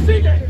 Música